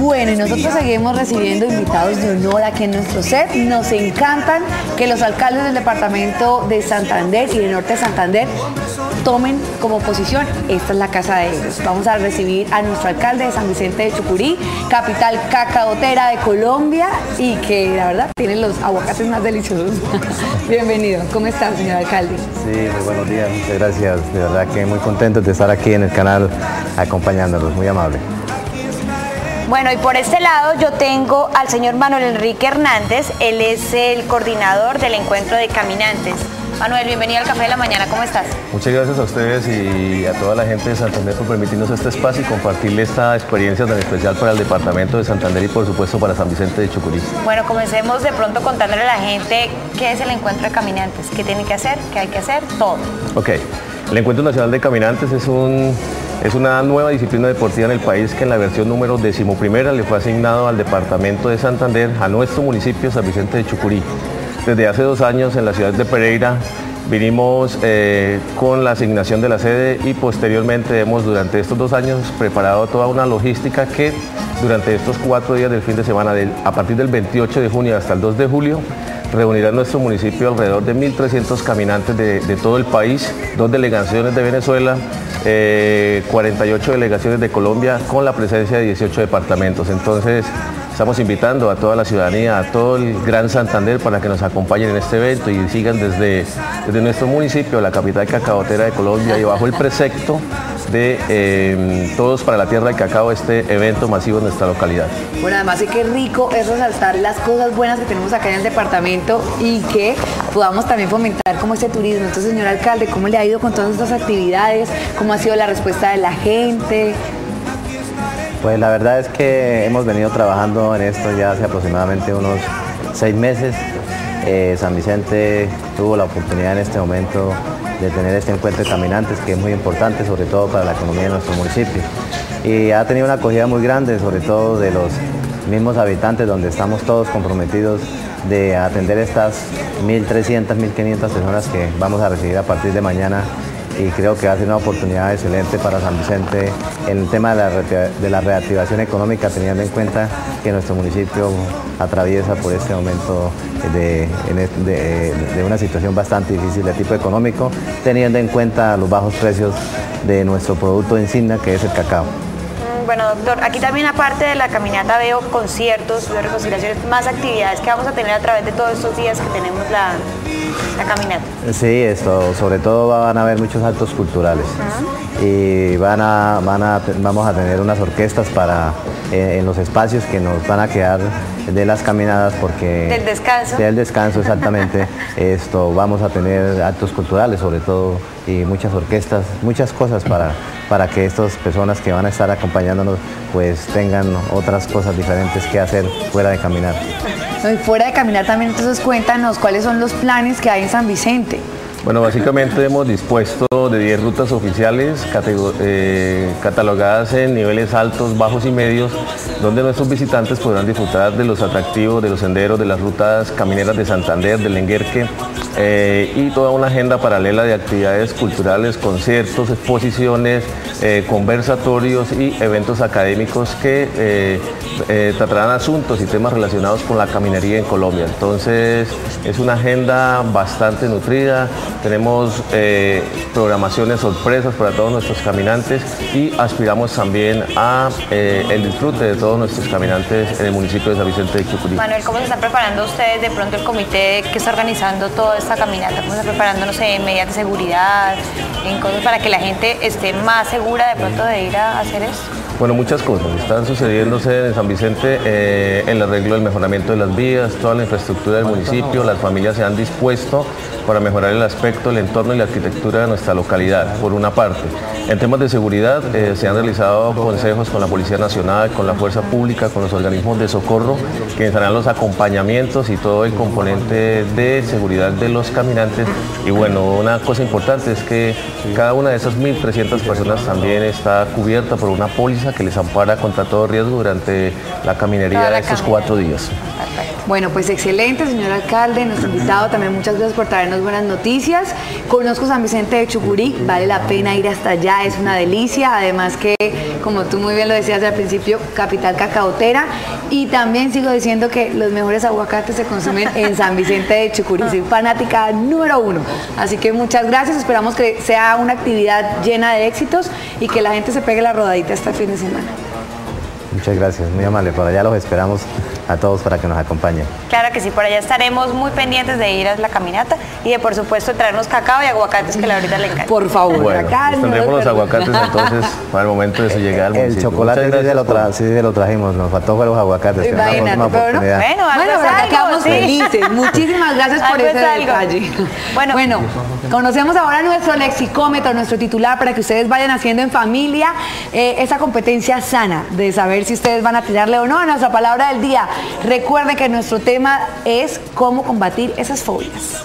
Bueno, y nosotros seguimos recibiendo invitados de honor aquí en nuestro set. Nos encantan que los alcaldes del departamento de Santander y de Norte de Santander tomen como posición, esta es la casa de ellos. Vamos a recibir a nuestro alcalde de San Vicente de Chucurí, capital cacaotera de Colombia y que la verdad tiene los aguacates más deliciosos. Bienvenido, ¿cómo está señor alcalde? Sí, muy buenos días, muchas gracias. De verdad que muy contento de estar aquí en el canal acompañándolos, muy amable. Bueno, y por este lado yo tengo al señor Manuel Enrique Hernández, él es el coordinador del encuentro de caminantes. Manuel, bienvenido al Café de la Mañana, ¿cómo estás? Muchas gracias a ustedes y a toda la gente de Santander por permitirnos este espacio y compartirle esta experiencia tan especial para el departamento de Santander y por supuesto para San Vicente de Chucurí. Bueno, comencemos de pronto contándole a la gente qué es el encuentro de caminantes, qué tiene que hacer, qué hay que hacer, todo. Ok, el Encuentro Nacional de Caminantes es un es una nueva disciplina deportiva en el país que en la versión número decimoprimera le fue asignado al departamento de Santander, a nuestro municipio San Vicente de Chucurí. Desde hace dos años en la ciudad de Pereira vinimos eh, con la asignación de la sede y posteriormente hemos durante estos dos años preparado toda una logística que durante estos cuatro días del fin de semana, a partir del 28 de junio hasta el 2 de julio, reunirá nuestro municipio alrededor de 1.300 caminantes de, todo el país, dos delegaciones de Venezuela, 48 eh, delegaciones de Colombia con la presencia de 18 departamentos. Entonces, estamos invitando a toda la ciudadanía, a todo el Gran Santander para que nos acompañen en este evento y sigan desde, desde nuestro municipio, la capital cacaotera de Colombia y bajo el precepto de em, Todos para la Tierra del Cacao, este evento masivo en nuestra localidad. Bueno, además sí que rico es resaltar las cosas buenas que tenemos acá en el departamento y que podamos también fomentar como este turismo. Entonces, señor alcalde, ¿cómo le ha ido con todas estas actividades? ¿Cómo ha sido la respuesta de la gente? Pues la verdad es que hemos venido trabajando en esto ya hace aproximadamente unos seis meses. Eh, San Vicente tuvo la oportunidad en este momento de tener este encuentro de caminantes que es muy importante, sobre todo para la economía de nuestro municipio. Y ha tenido una acogida muy grande, sobre todo de los mismos habitantes, donde estamos todos comprometidos de atender estas 1.300, 1.500 personas que vamos a recibir a partir de mañana y creo que va a ser una oportunidad excelente para San Vicente en el tema de la, reactivación económica, teniendo en cuenta que nuestro municipio atraviesa por este momento de, de una situación bastante difícil de tipo económico, teniendo en cuenta los bajos precios de nuestro producto insignia que es el cacao. Bueno, doctor, aquí también aparte de la caminata veo conciertos, veo reconciliaciones, más actividades que vamos a tener a través de todos estos días que tenemos la, caminata. Sí, esto, sobre todo van a haber muchos actos culturales y van a, van a, vamos a tener unas orquestas para eh, en los espacios que nos van a quedar de las caminadas porque... Del descanso. Del descanso, exactamente. esto, vamos a tener actos culturales sobre todo y muchas orquestas, muchas cosas para para que estas personas que van a estar acompañándonos pues tengan otras cosas diferentes que hacer fuera de caminar. Y fuera de caminar también entonces cuéntanos cuáles son los planes que hay en San Vicente. Bueno, básicamente hemos dispuesto de 10 rutas oficiales eh, catalogadas en niveles altos, bajos y medios, donde nuestros visitantes podrán disfrutar de los atractivos, de los senderos, de las rutas camineras de Santander, del Lenguerque eh, y toda una agenda paralela de actividades culturales, conciertos, exposiciones, eh, conversatorios y eventos académicos que tratarán asuntos y temas relacionados con la caminería en Colombia. Entonces es una agenda bastante nutrida, tenemos eh, programaciones sorpresas para todos nuestros caminantes y aspiramos también a eh, el disfrute de todos nuestros caminantes en el municipio de San Vicente de Chucurí. Manuel, ¿cómo se están preparando ustedes de pronto el comité que está organizando toda esta caminata? ¿Cómo se está preparando, no sé, en medidas de seguridad, en cosas para que la gente esté más segura de pronto de ir a hacer esto? Bueno, muchas cosas están sucediéndose en San Vicente, eh, el arreglo del mejoramiento de las vías, toda la infraestructura del municipio, las familias se han dispuesto para mejorar el aspecto, el entorno y la arquitectura de nuestra localidad, por una parte. En temas de seguridad eh, se han realizado consejos con la Policía Nacional, con la Fuerza Pública, con los organismos de socorro, que estarán los acompañamientos y todo el componente de seguridad de los caminantes. Y bueno, una cosa importante es que cada una de esas 1.300 personas también está cubierta por una póliza que les ampara contra todo riesgo durante la caminería de estos cuatro días. Bueno, pues excelente, señor alcalde, nuestro invitado. También muchas gracias por traernos buenas noticias. Conozco San Vicente de Chucurí, vale la pena ir hasta allá, es una delicia, además que, como tú muy bien lo decías al principio, capital cacautera, y también sigo diciendo que los mejores aguacates se consumen en San Vicente de Chucurí, soy fanática número uno, así que muchas gracias, esperamos que sea una actividad llena de éxitos y que la gente se pegue la rodadita este fin de semana. Muchas gracias, muy amable. Por allá los esperamos a todos para que nos acompañen. Claro que sí, por allá estaremos muy pendientes de ir a la caminata y de por supuesto traernos cacao y aguacates que la ahorita le encanta. Por favor, Bueno, pues tendremos los aguacates entonces para el momento de su llegada al El chocolate sí se, lo gracias tra- sí se lo trajimos, nos faltó fue los aguacates. Imagínate, pero. Bueno, Bueno, algo, quedamos sí. felices. Muchísimas gracias por ese algo. detalle. Bueno. bueno, conocemos ahora nuestro lexicómetro, nuestro titular, para que ustedes vayan haciendo en familia eh, esa competencia sana de saber si ustedes van a tirarle o no a nuestra palabra del día. Recuerden que nuestro tema es cómo combatir esas fobias.